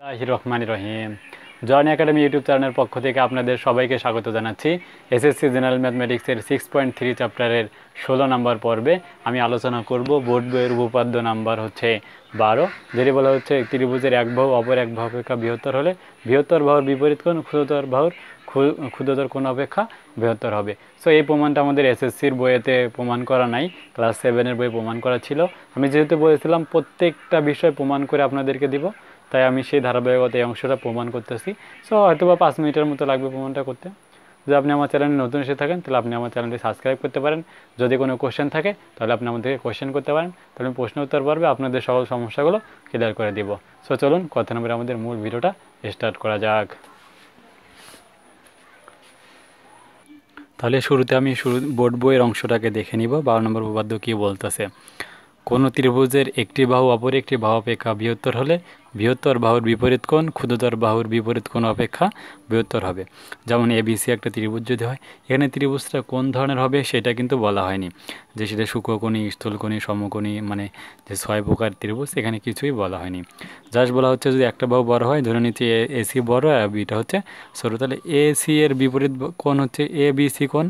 আল্লাহ রহমান রহিম। Journey academy YouTube চ্যানেলের পক্ষ থেকে আপনাদের সবাইকে স্বাগত জানাচ্ছি। এসএসসি জেনারেল ম্যাথমেটিক্সের সিক্স পয়েন্ট থ্রি চ্যাপ্টারের ষোলো নম্বর পর্বে আমি আলোচনা করব। বোর্ড বইয়ের উপপাদ্য নাম্বার হচ্ছে বারো, যেটি বলা হচ্ছে ত্রিভুজের এক বাহু, অপর এক বাহু অপেক্ষা বৃহত্তর হলে বৃহত্তর বাহুর বিপরীত কোণ, ক্ষুদ্রতর ক্ষু- ক্ষুদ্রতর কোণ অপেক্ষা বৃহত্তর হবে। সো এই প্রমাণটা আমাদের এসএসসির বইয়েতে প্রমাণ করা নাই ক্লাস সেভেনের বই প্রমাণ করা ছিল। আমি যেহেতু বলেছিলাম, প্রত্যেকটা বিষয় প্রমাণ করে আপনাদেরকে দিব। তাই আমি সেই ধারাবাহিকতা এই অংশটা প্রমাণ করতেছি। সো হয়তো বা পাঁচ মিনিটের মতো লাগবে প্রমাণটা করতে। যদি আপনি আমার চ্যানেলে নতুন এসে থাকেন, তাহলে আপনি আমার চ্যানেলটি সাবস্ক্রাইব করতে পারেন। যদি কোনো কোশ্চেন থাকে, তাহলে আপনি আমাদেরকে কোশ্চেন করতে পারেন। তাহলে আমি প্রশ্ন উত্তর পারবে আপনাদের সকল সমস্যাগুলো ক্লিয়ার করে দিব। সো চলুন কথা নম্বরে আমাদের মূল ভিডিওটা স্টার্ট করা যাক। তাহলে শুরুতে আমি শুরু, বোর্ড বইয়ের অংশটাকে দেখে নিব। বারো নম্বর উপপাদ্য কী বলতেছে? কোনো ত্রিভুজের একটি বাহু অপর একটি বাহু অপেক্ষা বৃহত্তর হলে বৃহত্তর বাহুর বিপরীত কোণ, ক্ষুদ্রতর বাহুর বিপরীত কোণ অপেক্ষা বৃহত্তর হবে। যেমন এবিসি একটা ত্রিভুজ যদি হয়, এখানে ত্রিভুজটা কোন ধরনের হবে সেটা কিন্তু বলা হয়নি। যে সেটা সূক্ষ্মকোণী স্থূলকোণী, সমকোণী মানে যে ছয় প্রকার ত্রিভুজ, এখানে কিছুই বলা হয়নি। জাস্ট বলা হচ্ছে যদি একটা বাহু বড় হয়, ধরে নিচ্ছি এসি বড় আর বিটা হচ্ছে ছোটো। তাহলে এসি এর বিপরীত কোণ হচ্ছে এ বি কোণ।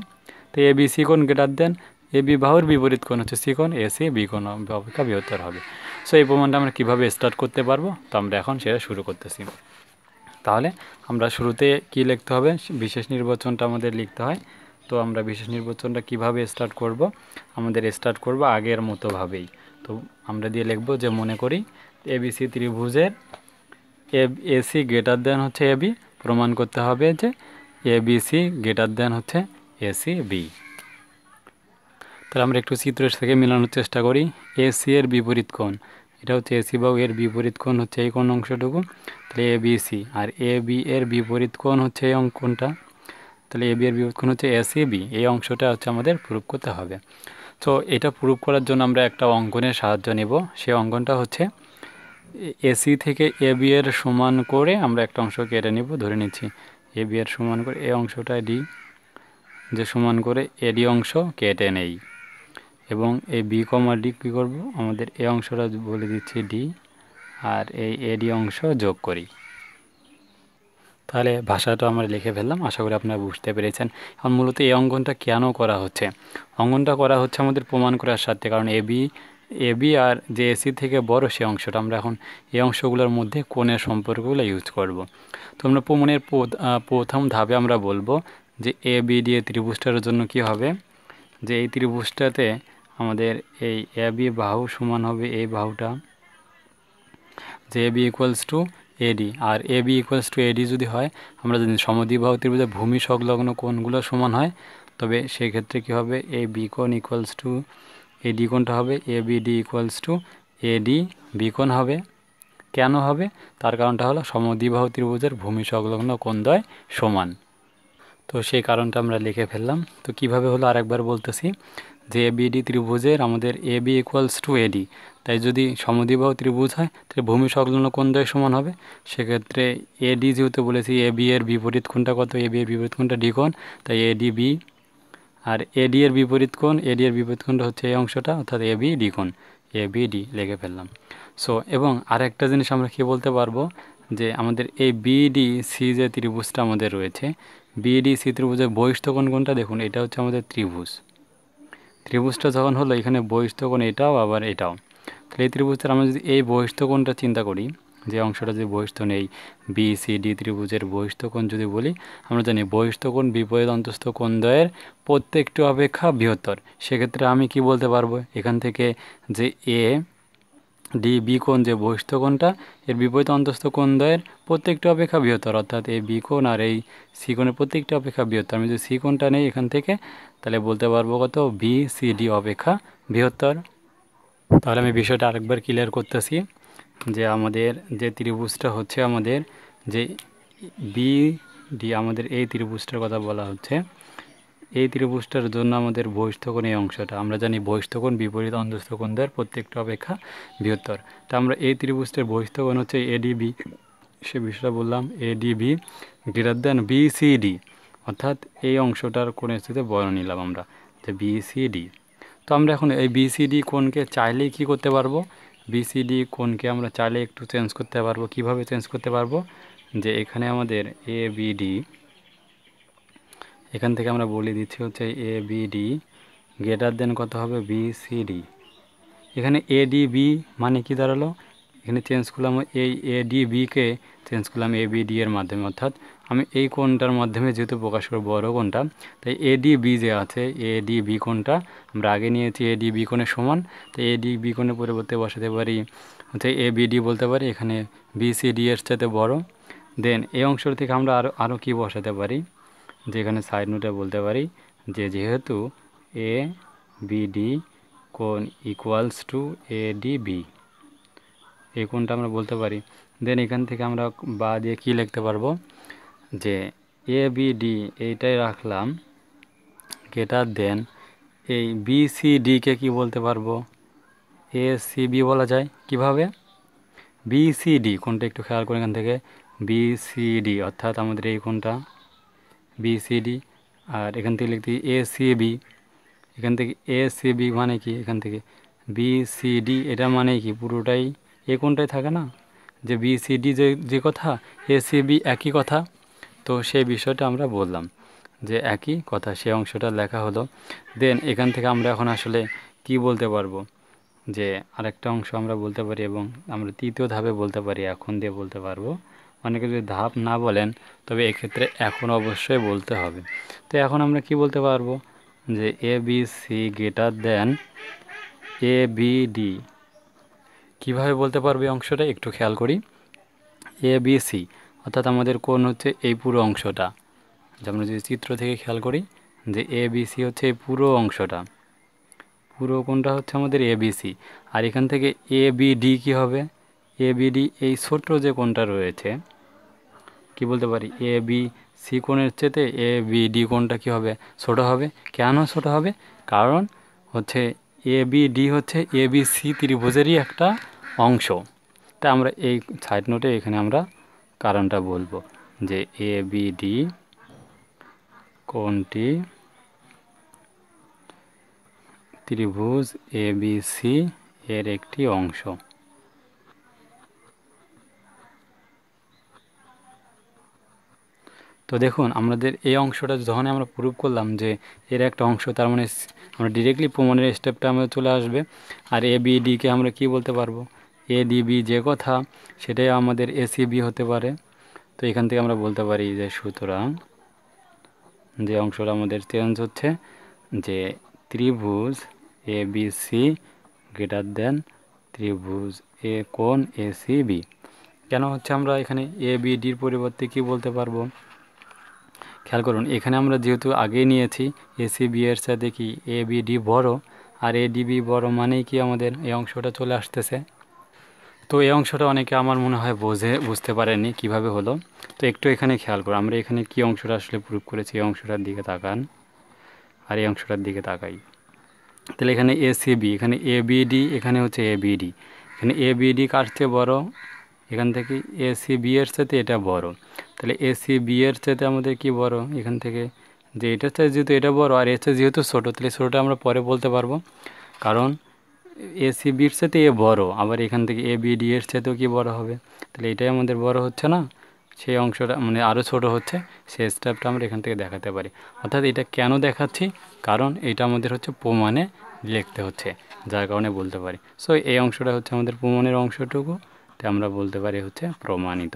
তো এ কোণ গ্রেটার দেন এ বি বাহুর বিপরীত কোণ হচ্ছে সি কোণ, এ সি, বি কোণ অপেক্ষা বৃহত্তর হবে। সো এই প্রমাণটা আমরা কীভাবে স্টার্ট করতে পারব? তো আমরা এখন সেটা শুরু করতেছি। তাহলে আমরা শুরুতে কি লিখতে হবে? বিশেষ নির্বাচনটা আমাদের লিখতে হয়। তো আমরা বিশেষ নির্বাচনটা কীভাবে স্টার্ট করব? আমাদের স্টার্ট করব আগের মতোভাবেই তো আমরা দিয়ে লিখব যে মনে করি এবিসি ত্রিভুজের এ এসি গ্রেটার দেন হচ্ছে এবি প্রমাণ করতে হবে যে এবিসি গ্রেটার দেন হচ্ছে এসি বি। তাহলে আমরা একটু চিত্র থেকে মেলানোর চেষ্টা করি। এসি এর বিপরীত কোণ। এটা হচ্ছে এসি বাহু এর বিপরীত কোণ হচ্ছে এই কোণ অংশটুকু। তাহলে এ বি সি আর এ বি এর বিপরীত কোণ হচ্ছে এই অঙ্কনটা তাহলে এ বি এর বিপরীত কোণ হচ্ছে এসি বি এই অংশটা হচ্ছে আমাদের প্রুফ করতে হবে। তো এটা প্রুফ করার জন্য আমরা একটা অঙ্কনের সাহায্য নেব। সেই অঙ্কনটা হচ্ছে এসি থেকে এ বি এর সমান করে আমরা একটা অংশ কেটে নেব, ধরে নিচ্ছি। এ বি এর সমান করে, এই অংশটা ডি যে সমান করে এডি অংশ কেটে নেই। এবং এই বি কমা ডি কী করব? আমাদের এই অংশটা বলে দিচ্ছি ডি আর এই এডি অংশ যোগ করি। তাহলে ভাষাটা আমরা লিখে ফেললাম, আশা করি আপনারা বুঝতে পেরেছেন। এখন মূলত এই অঙ্কনটা কেন করা হচ্ছে? অঙ্কনটা করা হচ্ছে আমাদের প্রমাণ করার সাথে, কারণ এবি এবি আর যে এসি থেকে বড় সে অংশটা আমরা এখন এই অংশগুলোর মধ্যে কোণের সম্পর্কগুলো ইউজ করব। তো আমরা প্রমাণের প্রথম ধাপে আমরা বলব যে এ বি এ ত্রিভুজটার জন্য কি হবে? যে এই ত্রিভুজটাতে আমাদের এই এ বি বাহু সমান হবে এই বাহুটা, যে A B equals to AD R A B equals to AD যদি হয়, আমরা যদি সমদ্বিবাহু ত্রিভুজের ভূমি সংলগ্ন কোণগুলো সমান হয়, তবে সেক্ষেত্রে কী হবে? এ বি কোণ ইকুয়ালস টু এডি কোণটা হবে, A B D equals to AD B কোণ হবে। কেন হবে? তার কারণটা হলো সমদ্বিবাহু ত্রিভুজের ভূমি সংলগ্ন কোণদ্বয় সমান। তো সেই কারণটা আমরা লিখে ফেললাম। তো কীভাবে হলো আরেকবার বলতেছি। যে বিডি ত্রিভুজের আমাদের A B equals to AD তাই যদি সমদ্বিবাহু ত্রিভুজ হয়, তাহলে ভূমি সংলগ্ন কোণ দ্বয় সমান হবে? সেক্ষেত্রে এডি যেহেতু বলেছি এ বি এর বিপরীত কোণটা কত? এ বি এর বিপরীত কোণটা ডি কোণ। তাই এডি বি আর এডি এর বিপরীত কোণ এডি এর বিপরীত কোণটা হচ্ছে এই অংশটা, অর্থাৎ A B D A B D লেগে ফেললাম। সো এবং আরেকটা জিনিস আমরা কী বলতে পারব? যে আমাদের এই বিডি সি যে ত্রিভুজটা আমাদের রয়েছে বিডি সি ত্রিভুজের বহিষ্ঠ কোণ কোনটা দেখুন, এটা হচ্ছে আমাদের ত্রিভুজ। ত্রিভুজটা যখন হলো, এখানে বহিষ্ঠ কোণ এটাও, আবার এটাও। তাহলে এই ত্রিভুজটার আমরা যদি এই বহিষ্ঠ কোণটা চিন্তা করি, যে অংশটা যে বহিষ্ঠ নেই বি সি ডি ত্রিভুজের বহিষ্ঠ কোণ যদি বলি, আমরা জানি বহিষ্ঠ কোণ বিপরীত অন্তস্থ কোণ দ্বয়ের প্রত্যেকটি অপেক্ষা বৃহত্তর। সেক্ষেত্রে আমি কি বলতে পারব? এখান থেকে যে এ ডি, বি কোণ যে বহিষ্ঠ কোণটা, এর বিপরীত অন্তস্থ কোণ দ্বয়ের প্রত্যেকটি অপেক্ষা বৃহত্তর, অর্থাৎ এই বি কোণ আর এই সি কোণের প্রত্যেকটি অপেক্ষা বৃহত্তর। আমি যদি সি কোণটা নেই এখান থেকে, তাহলে বলতে পারব কত? বি, সি, ডি অপেক্ষা বৃহত্তর। তাহলে আমি বিষয়টা আরেকবার ক্লিয়ার করতেছি যে আমাদের যে ত্রিভুজটা হচ্ছে আমাদের যে বি ডি, আমাদের এই ত্রিভুজটার কথা বলা হচ্ছে। এই ত্রিভুজটার জন্য আমাদের বহিষ্ঠকোণ এই অংশটা। আমরা জানি বহিষ্ঠকোণ বিপরীত অন্তস্থকোণদের প্রত্যেকটা অপেক্ষা বৃহত্তর। তা আমরা এই ত্রিভুজটার বহিষ্ঠকোণ হচ্ছে এডিবি সে বিষয়টা বললাম এডিবি গ্রেটার দেন বিসিডি অর্থাৎ এই অংশটার কোন সাথে বড় নিলাম আমরা, যে বিসিডি তো আমরা এখন এই বিসিডি কোনকে চাইলেই কী করতে পারব? বিসিডি কোনকে আমরা চাইলে একটু চেঞ্জ করতে পারব। কীভাবে চেঞ্জ করতে পারব? যে এখানে আমাদের এ বিডি এখান থেকে আমরা বলে দিচ্ছি হচ্ছে এ বিডি গ্রেটার দেন কত হবে? বি সি ডি এখানে এ ডি বি মানে কি দাঁড়াল? এখানে চেঞ্জ করলাম এই এ ডি বিকে চেঞ্জ করলাম এ বিডি এর মাধ্যমে। অর্থাৎ আমি এই কোনটার মাধ্যমে যেহেতু প্রকাশ করব বড় কোনটা তাই এ ডি এডিবি যে আছে এ ডি বি কোনটা আমরা আগে নিয়েছি এ ডি বি কোণের সমান। তো বি কোণের পরিবর্তে বসাতে পারি হচ্ছে এ বিডি বলতে পারি, এখানে বি সি ডি এর সাথে বড়। দেন এই অংশ থেকে আমরা আরও আরও কী বসাতে পারি? যেখানে সাইড নোটে বলতে পারি যে যেহেতু এ বিডি কোন equals to A D B এই কোনটা আমরা বলতে পারি। দেন এখান থেকে আমরা বা দিয়ে কী লিখতে পারব? যে এ বি ডি এইটাই রাখলাম। গেটার দেন এই বি সি ডিকে কী বলতে পারব? এ সি বি বলা যায়। কীভাবে? বি সি ডি কোনটা একটু খেয়াল করে এখান থেকে। বি সি ডি অর্থাৎ আমাদের এই কোনটা বি সি ডি আর এখান থেকে লিখতে এ সি বি এখান থেকে এ সি বি মানে কি? এখান থেকে বি সি ডি এটা মানে কি? পুরোটাই এ কোনটাই থাকে না? যে বি সি ডি যে যে কথা এ সি বি একই কথা। তো সেই বিষয়টা আমরা বললাম যে একই কথা সে অংশটা লেখা হলো। দেন এখান থেকে আমরা এখন আসলে কি বলতে পারব? যে আরেকটা অংশ আমরা বলতে পারি এবং আমরা তৃতীয় ধাপে বলতে পারি, এখন দিয়ে বলতে পারব। অনেকে যদি ধাপ না বলেন, তবে এক্ষেত্রে এখন অবশ্যই বলতে হবে। তো এখন আমরা কি বলতে পারব? যে A B C greater than A B D কীভাবে বলতে পারবে অংশটা? একটু খেয়াল করি। এ বি সি অর্থাৎ আমাদের কোন হচ্ছে এই পুরো অংশটা। আমরা যদি চিত্র থেকে খেয়াল করি, যে এ বি সি হচ্ছে এই পুরো অংশটা। পুরো কোনটা হচ্ছে আমাদের এ বি সি আর এখান থেকে এ বি ডি কী হবে? এ বি ডি এই ছোট্ট যে কোনটা রয়েছে কি বলতে পারি? এ বি সি কোণের চেতে এ বি ডি কোণটা কী হবে? ছোটো হবে। কেন ছোটো হবে? কারণ হচ্ছে এ বি ডি হচ্ছে এ বি সি ত্রিভুজেরই একটা অংশ। তা আমরা এই সাইড নোটে এখানে আমরা কারণটা বলব যে এ বি ডি কোনটি ত্রিভুজ এ বি সি এর একটি অংশ। তো দেখুন, আমাদের এই অংশটা যখন আমরা প্রুভ করলাম যে এর একটা অংশ, তার মানে আমরা ডিরেক্টলি প্রমাণের স্টেপটা আমাদের চলে আসবে। আর এ বি ডিকে আমরা কি বলতে পারব? এ ডিবি যে কথা, সেটাই আমাদের এ সি বি হতে পারে। তো এখান থেকে আমরা বলতে পারি যে সুতরাং যে অংশটা আমাদের চেঞ্জ হচ্ছে, যে ত্রিভুজ A B C greater than ত্রিভুজ এ কোন এ সি বি কেন হচ্ছে আমরা এখানে এ বি ডির পরিবর্তে কি বলতে পারব? খেয়াল করুন, এখানে আমরা যেহেতু আগে নিয়েছি এসি বি এর সাথে কি এ বি ডি বড়, আর এ ডিবি বড় মানেই কি আমাদের এই অংশটা চলে আসতেছে। তো এই অংশটা অনেকে আমার মনে হয় বোঝে, বুঝতে পারেনি কীভাবে হলো। তো একটু এখানে খেয়াল করো, আমরা এখানে কি অংশটা আসলে প্রুভ করেছি, এই অংশটার দিকে তাকান, আর এই অংশটার দিকে তাকাই। তাহলে এখানে এ সি বি এখানে এ বি ডি এখানে হচ্ছে এ বি ডি এখানে এ বি ডি কাটতে বড়? এখান থেকে এ সি বি এর সাথে এটা বড়। তাহলে এ সি বি এর সাথে আমাদের কি বড় এখান থেকে? যে এটার সাথে যেহেতু এটা বড় আর এর সাথে যেহেতু ছোটো, তাহলে ছোটোটা আমরা পরে বলতে পারব। কারণ এ সি বির সাথে এ বড়, আবার এখান থেকে এ বি ডি এর সাথেও কি বড় হবে? তাহলে এটাই আমাদের বড় হচ্ছে না? সেই অংশটা মানে আরও ছোট হচ্ছে, সেই স্টেপটা আমরা এখান থেকে দেখাতে পারি। অর্থাৎ এটা কেন দেখাচ্ছি? কারণ এটা আমাদের হচ্ছে প্রমাণে লিখতে হচ্ছে, যার কারণে বলতে পারি। সো এই অংশটা হচ্ছে আমাদের প্রমাণের অংশটুকু, তাই আমরা বলতে পারি হচ্ছে প্রমাণিত।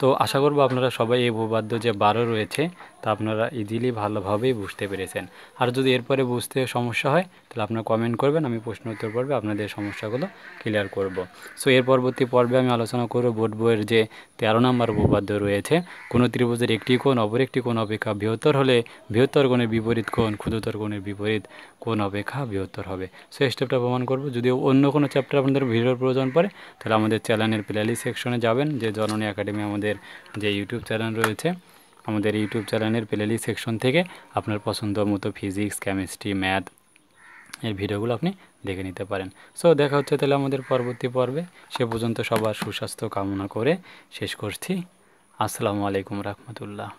তো আশা করব আপনারা সবাই এই উপবাদ্য যে বারো রয়েছে তা আপনারা ইজিলি ভালোভাবেই বুঝতে পেরেছেন। আর যদি এরপরে বুঝতে সমস্যা হয়, তাহলে আপনারা কমেন্ট করবেন, আমি প্রশ্ন উত্তর পর্বে আপনাদের সমস্যাগুলো ক্লিয়ার করব। সো এর পরবর্তী পর্বে আমি আলোচনা করব বোর্ড বইয়ের যে তেরো নম্বর উপপাদ্য রয়েছে, কোনো ত্রিভুজের একটি কোণ, অপর একটি কোণ অপেক্ষা বৃহত্তর হলে বৃহত্তর কোণের বিপরীত কোণ, ক্ষুদ্রতর কোণের বিপরীত কোণ অপেক্ষা বৃহত্তর হবে। সো এই স্টেপটা প্রমাণ করব। যদিও অন্য কোনো চ্যাপ্টার আপনাদের ভিডিওর প্রয়োজন পড়ে, তাহলে আমাদের চ্যানেলের প্লেলিস্ট সেকশনে যাবেন, যে জননী একাডেমি আমাদের যে ইউটিউব চ্যানেল রয়েছে। আমাদের ইউটিউব চ্যানেলের প্লেলিস্ট সেকশন থেকে আপনার পছন্দ মতো ফিজিক্স কেমিস্ট্রি ম্যাথ এর ভিডিওগুলো আপনি দেখে নিতে পারেন। সো দেখা হচ্ছে তাহলে আমাদের পরবর্তী পর্বে। সে পর্যন্ত সবার সুস্বাস্থ্য কামনা করে শেষ করছি। আসসালামু আলাইকুম রহমতুল্লাহ।